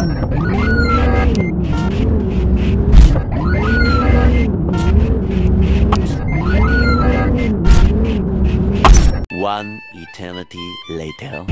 One eternity later.